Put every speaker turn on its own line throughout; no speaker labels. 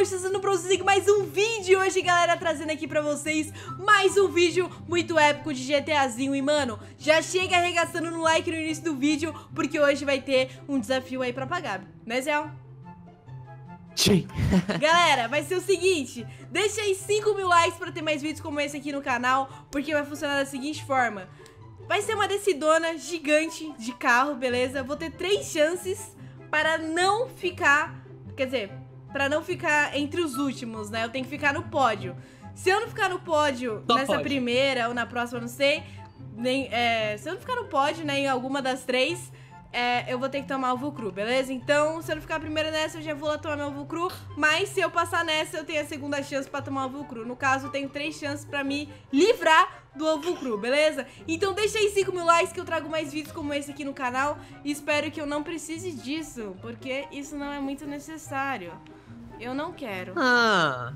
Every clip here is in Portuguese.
hoje pra vocês aqui mais um vídeo Hoje, galera, trazendo aqui pra vocês mais um vídeo muito épico de GTAzinho E, mano, já chega arregaçando no like no início do vídeo Porque hoje vai ter um desafio aí pra pagar, né, Zé?
Sim.
Galera, vai ser o seguinte, deixa aí 5 mil likes pra ter mais vídeos como esse aqui no canal, porque vai funcionar da seguinte forma. Vai ser uma decidona gigante de carro, beleza? Vou ter três chances para não ficar, quer dizer, para não ficar entre os últimos, né? Eu tenho que ficar no pódio. Se eu não ficar no pódio
Só
nessa
pode.
primeira ou na próxima, não sei, nem, é, se eu não ficar no pódio, né, em alguma das três, é, eu vou ter que tomar o Vucru, beleza? Então, se eu não ficar a primeira nessa, eu já vou lá tomar meu Vucru. Mas se eu passar nessa, eu tenho a segunda chance pra tomar o Vucru. No caso, eu tenho três chances pra me livrar do ovo cru, beleza? Então deixa aí 5 mil likes que eu trago mais vídeos como esse aqui no canal. E espero que eu não precise disso, porque isso não é muito necessário. Eu não quero.
Ah,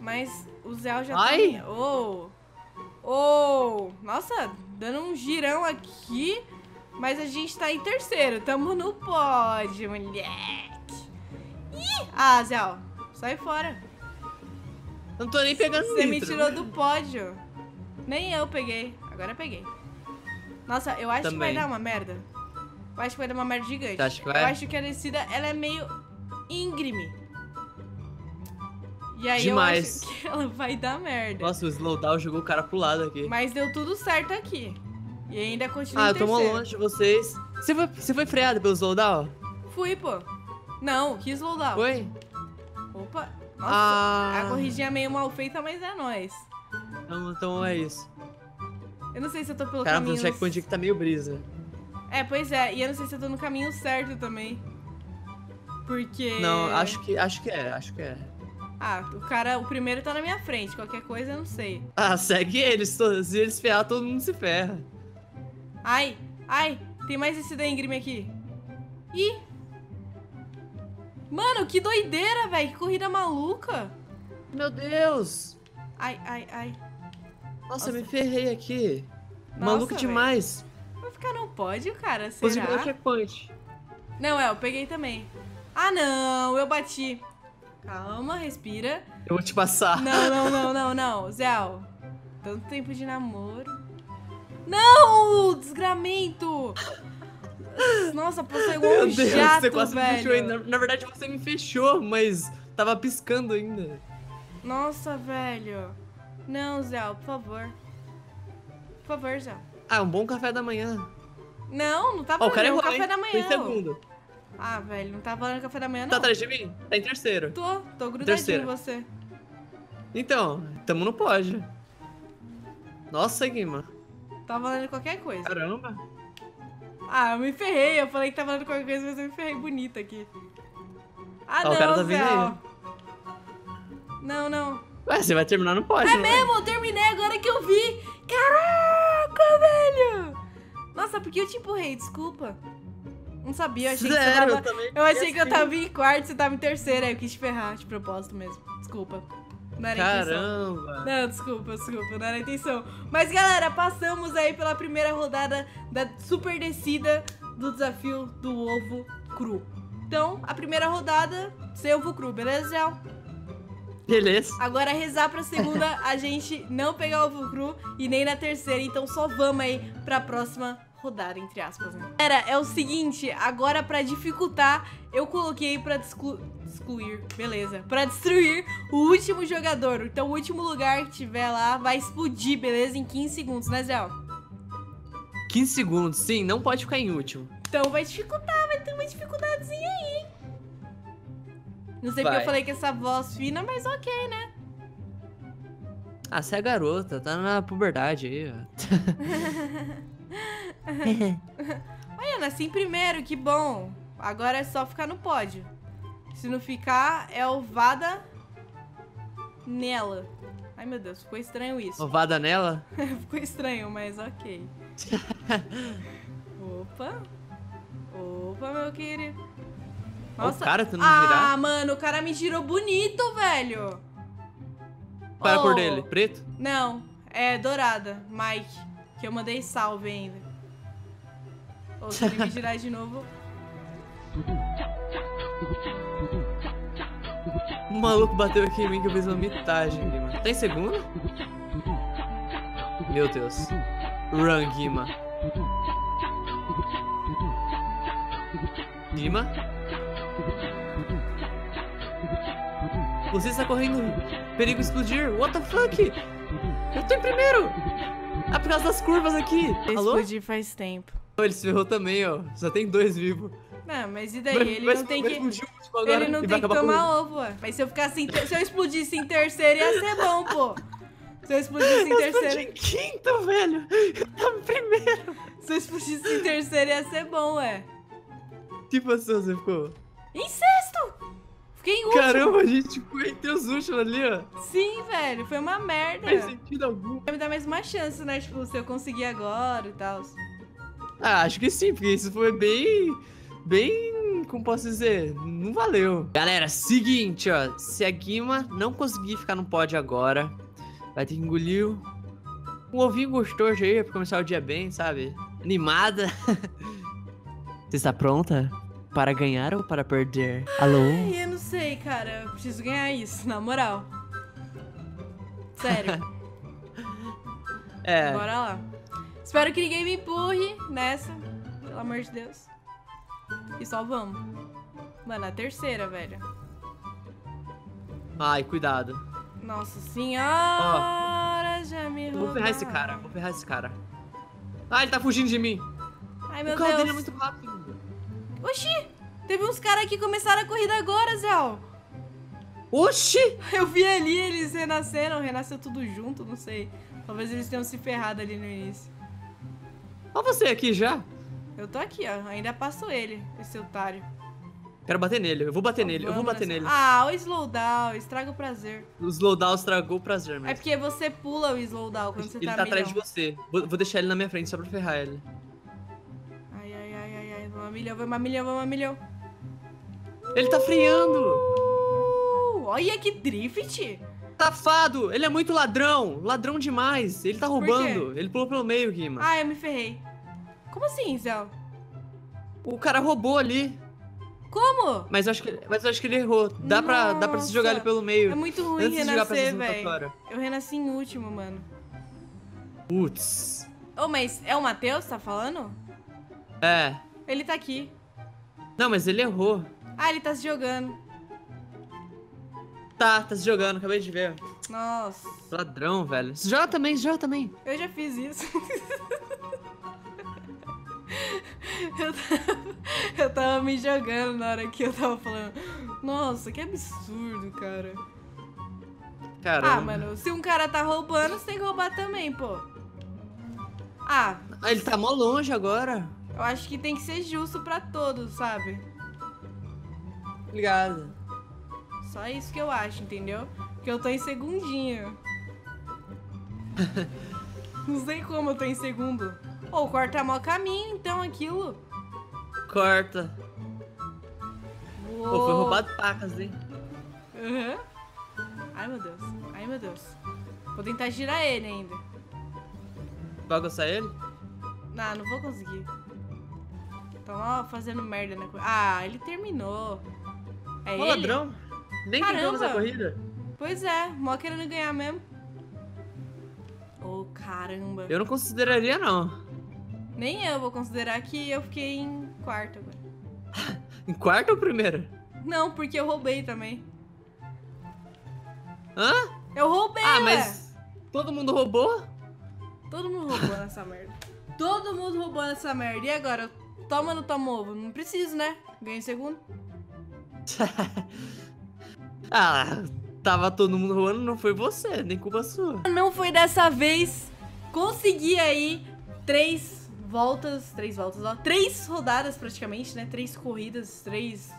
Mas o Zé já
Ai.
tá... Oh! Oh! Nossa, dando um girão aqui. Mas a gente tá em terceiro. Tamo no pódio, moleque. Ih! Ah, Zé, ó, sai fora.
não tô nem pegando
Você me tirou do pódio. Nem eu peguei. Agora eu peguei. Nossa, eu acho que vai
Também.
dar uma merda. Eu acho que vai dar uma merda gigante. Eu acho que a descida, ela é meio íngreme. E aí
Demais.
eu acho que ela vai dar merda.
Nossa, o slowdown jogou o cara pro lado aqui.
Mas deu tudo certo aqui. E ainda continua
ah, eu tô longe de vocês. Você foi, você foi freado pelo slowdown?
Fui, pô. Não, que slowdown.
Foi?
Opa. Nossa,
Ah.
a corridinha é meio mal feita, mas é nóis.
Então, então é isso.
Eu não sei se eu tô pelo
Cara,
caminho...
no checkpoint aqui tá meio brisa.
É, pois é, e eu não sei se eu tô no caminho certo também. Porque.
Não, acho que, acho que é, acho que é.
Ah, o cara, o primeiro tá na minha frente, qualquer coisa eu não sei.
Ah, segue eles. Se eles ferrar, todo mundo se ferra.
Ai, ai, tem mais esse da aqui. Ih! Mano, que doideira, velho, que corrida maluca.
Meu Deus!
Ai, ai, ai.
Nossa,
Nossa.
eu me ferrei aqui.
Nossa,
Maluco
velho.
demais.
Vai ficar no pódio, cara,
Consegui o
será?
checkpoint.
Não, é, eu peguei também. Ah, não, eu bati. Calma, respira.
Eu vou te passar.
Não, não, não, não, não. Zéu, tanto tempo de namoro. Não! Desgramento! Nossa, passou igual
Meu
um
Deus,
jato,
você quase me fechou
velho.
Na, verdade, você me fechou, mas tava piscando ainda.
Nossa, velho. Não, Zéu, por favor. Por favor, Zéu.
Ah, um bom café da manhã.
Não, não tá
Ó, o cara errou,
café da manhã.
em segundo.
Ah, velho, não tá valendo café da manhã,
Tá
não.
atrás de mim? Tá em terceiro.
Tô, tô grudadinho
Terceiro.
em você.
Então, tamo no pódio. Nossa, Guima.
Tá valendo qualquer coisa.
Caramba.
Ah, eu me ferrei. Eu falei que tá valendo qualquer coisa, mas eu me ferrei bonita aqui. Ah,
Ó,
não,
o cara tá vindo
Zé. Não, não.
Ué, você vai terminar no pódio,
É
vai?
mesmo, eu terminei agora que eu vi. Caraca, velho. Nossa, porque eu te empurrei, desculpa. Não sabia, eu achei que você tava...
eu.
Eu achei que eu tava em quarto, você tava em terceiro, aí eu quis te ferrar de propósito mesmo. Desculpa. Não era a intenção.
Caramba.
Não, desculpa, desculpa, não era intenção. Mas galera, passamos aí pela primeira rodada da super descida do desafio do ovo cru. Então, a primeira rodada, sem ovo cru, beleza, Gel?
Beleza.
Agora rezar pra segunda a gente não pegar ovo cru e nem na terceira, então só vamos aí pra próxima rodada, entre aspas, né? Galera, é o seguinte, agora pra dificultar, eu coloquei pra exclu- excluir, beleza, pra destruir o último jogador. Então o último lugar que tiver lá vai explodir, beleza? Em 15 segundos, né, Zé?
15 segundos, sim, não pode ficar em último.
Então vai dificultar, vai ter uma dificuldadezinha aí, hein? Não sei porque eu falei com essa voz fina, mas ok, né?
Ah, você é garota, tá na puberdade aí, ó.
Olha, nasci em primeiro, que bom. Agora é só ficar no pódio. Se não ficar, é ovada nela. Ai, meu Deus, ficou estranho isso.
Ovada nela?
ficou estranho, mas ok. Opa. Opa, meu querido.
Ó, o cara tentando
ah,
girar.
mano, o cara me girou bonito, velho.
Qual é a
Oh,
cor dele? Preto?
Não, é dourada, Mike. Que eu mandei salve ainda. Ou se ele me girar de novo.
Um maluco bateu aqui em mim que eu fiz uma mitagem, Guima. Tá em segundo? Meu Deus. Run, Guima. Guima? Você está correndo perigo explodir. What the fuck? Eu tô em primeiro. É por causa das curvas aqui.
Eu
Alô?
explodi faz tempo.
Ele se ferrou também, ó. Só tem dois vivos.
Não, mas e daí?
Vai-
ele
vai-
não tem
vai
que.
explodir o último agora
Ele não
vai
tem que
acabar com
tomar ovo, ué. Mas se eu ficasse em ter... Se eu explodisse em terceiro, ia ser bom, pô. Se eu explodisse em
Eu explodi
terceiro.
em quinto, velho. Eu tava em primeiro.
Se eu explodisse em terceiro, ia ser bom, ué.
Tipo assim, você ficou.
Fiquei em último.
Caramba, a gente ficou entre os últimos ali, ó.
Sim, velho. Foi uma merda.
Faz sentido algum.
Vai me dar mais uma chance, né? Tipo, se eu conseguir agora e tal.
Ah, acho que sim, porque isso foi bem. Bem. Como posso dizer? Não valeu. Galera, seguinte, ó. Se a Guima não conseguir ficar no pódio agora, vai ter que engolir um ovinho gostoso aí pra começar o dia bem, sabe? Animada. Você está pronta para ganhar ou para perder? Alô?
Ai, eu não sei, cara. Eu preciso ganhar isso, na moral. Sério.
É.
Bora lá. Espero que ninguém me empurre nessa. Pelo amor de Deus. E só vamos. Mano, a terceira, velho.
Ai, cuidado.
Nossa senhora, já me
Eu Vou ferrar esse cara, vou ferrar esse cara. Ah, ele tá fugindo de mim.
Ai, meu
o carro dele é
Deus.
muito rápido.
Oxi! Teve uns caras que começaram a corrida agora, Zé.
Oxi!
Eu vi ali, eles renasceram, renasceu tudo junto, não sei. Talvez eles tenham se ferrado ali no início.
Olha você aqui já.
Eu tô aqui, ó. Ainda passou ele, esse otário.
Quero bater nele, eu vou bater nele, eu vou bater
nessa-
nele.
Ah, o slowdown, estraga o prazer.
O slowdown estragou o prazer
É
mesmo.
porque você pula o slowdown quando você
ele
tá,
tá atrás de
milhão.
você. Vou, vou deixar ele na minha frente só pra ferrar ele.
Vamos a milhão, vamos a milhão, vamos a milhão.
Ele tá freando!
Uh, olha que drift!
Safado! Ele é muito ladrão! Ladrão demais! Ele tá roubando! Ele pulou pelo meio, Guima.
Ah, eu me ferrei. Como assim, Zé?
O cara roubou ali.
Como?
Mas eu acho que, mas acho que ele errou. Dá pra, dá pra se jogar ele pelo meio.
É muito ruim
Antes
renascer, velho. Eu renasci em último, mano.
Putz.
Ô, mas é o Matheus, tá falando?
É.
Ele tá aqui.
Não, mas ele errou.
Ah, ele tá se jogando.
Tá, tá se jogando, acabei de ver.
Nossa,
Ladrão, velho. Se joga também, se joga também.
eu já fiz isso. eu, tava, eu tava me jogando na hora que eu tava falando. Nossa, que absurdo, cara.
Caramba.
Ah, mano, se um cara tá roubando, você tem que roubar também, pô. Ah,
Ah, ele tá mó longe agora.
Eu acho que tem que ser justo pra todos, sabe?
Obrigado.
Só isso que eu acho, entendeu? Porque eu tô em segundinho. Não sei como eu tô em segundo. Ou corta mó caminho, então, aquilo.
Corta. Pô, foi
Uou.
roubado pacas, hein?
Aham. Ai, meu Deus. Ai, meu Deus. Vou tentar girar ele ainda.
Vai gostar ele?
Não, não vou conseguir. Tô ó, fazendo merda na corrida. Ah, ele terminou. É
Ô,
ele?
ladrão. Nem tentou
Caramba.
nessa corrida.
Pois é, mó querendo ganhar mesmo. Ô, caramba.
Eu não consideraria, não.
Nem eu vou considerar que eu fiquei em quarto agora.
Em quarto ou primeiro?
Não, porque eu roubei também.
Hã?
Eu roubei,
Ah,
ué.
mas todo mundo roubou?
Todo mundo roubou nessa merda. Todo mundo roubou nessa merda. E agora? Toma no toma ovo? Não preciso, né? Ganhei segundo.
ah, tava todo mundo roubando, não foi você, nem culpa sua.
Não foi dessa vez. Consegui aí três voltas. Três voltas, ó. Três rodadas praticamente, né? Três corridas, três.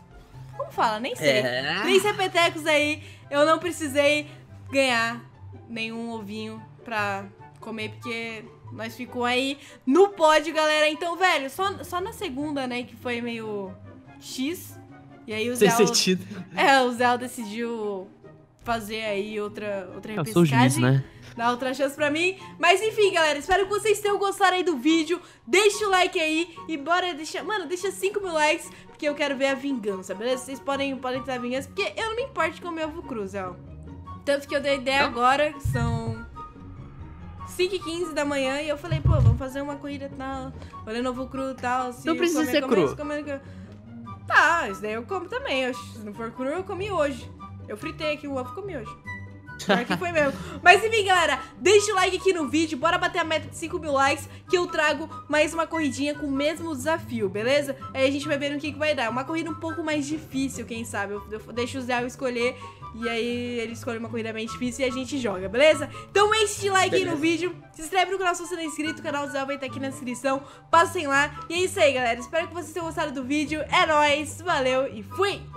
Como fala? Nem sei.
É.
Três repetecos aí. Eu não precisei ganhar nenhum ovinho pra comer, porque nós ficou aí no pódio, galera. Então, velho, só, só na segunda, né, que foi meio X. E aí o Zé.
sentido.
É, o Zé decidiu fazer aí outra, outra
Eu sou o juiz, né?
Dá outra chance pra mim. Mas enfim, galera, espero que vocês tenham gostado aí do vídeo. Deixa o like aí e bora deixar. Mano, deixa 5 mil likes, porque eu quero ver a vingança, beleza? Vocês podem, podem ter a vingança, porque eu não me importo de comer ovo cruz, ó. Tanto que eu dei ideia
Não?
agora, que são 5 e 15 da manhã, e eu falei, pô, vamos fazer uma corrida tal, olhando ovo cru e tal. Se
Não precisa
comer,
ser
comer,
cru.
comer, comer. Tá, isso daí eu como também. oxe. Se não for cru, eu comi hoje. Eu fritei aqui o ovo e comi hoje. Pior que foi mesmo. Mas enfim, galera, deixa o like aqui no vídeo, bora bater a meta de 5 mil likes, que eu trago mais uma corridinha com o mesmo desafio, beleza? Aí a gente vai ver no que, que vai dar. Uma corrida um pouco mais difícil, quem sabe? Eu, eu deixo o Zé escolher, e aí ele escolhe uma corrida bem difícil e a gente joga, beleza? Então enche de like aí no vídeo, se inscreve no canal se você não é inscrito, o canal do Zé vai estar aqui na descrição, passem lá. E é isso aí, galera, espero que vocês tenham gostado do vídeo, é nóis, valeu e fui!